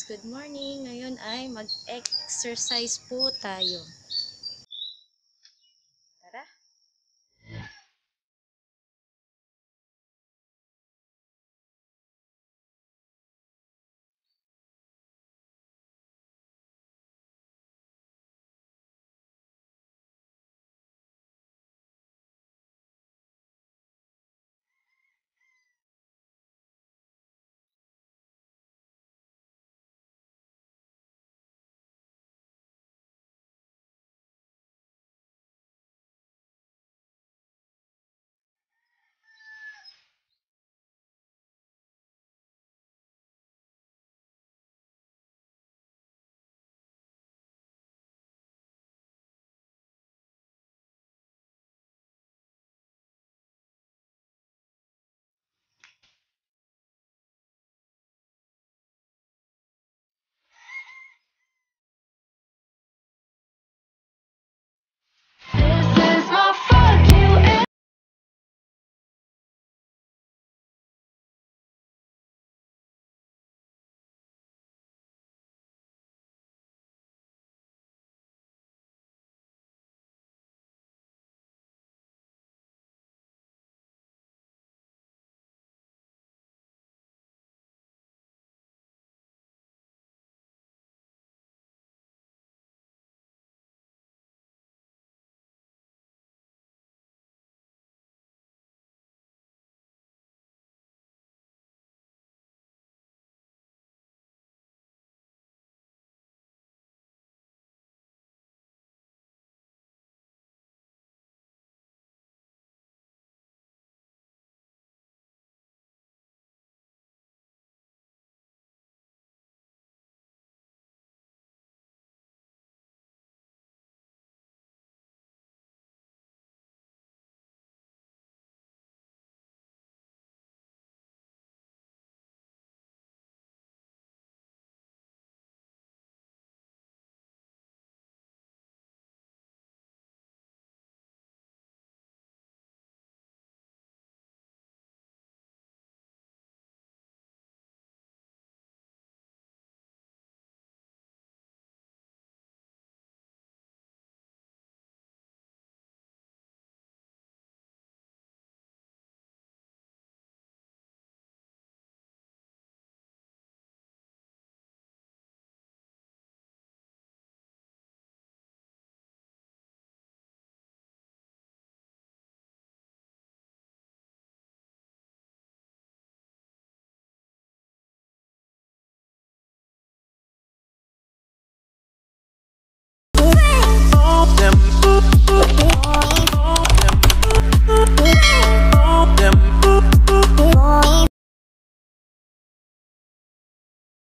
good morning. Ngayon ay mag-exercise po tayo.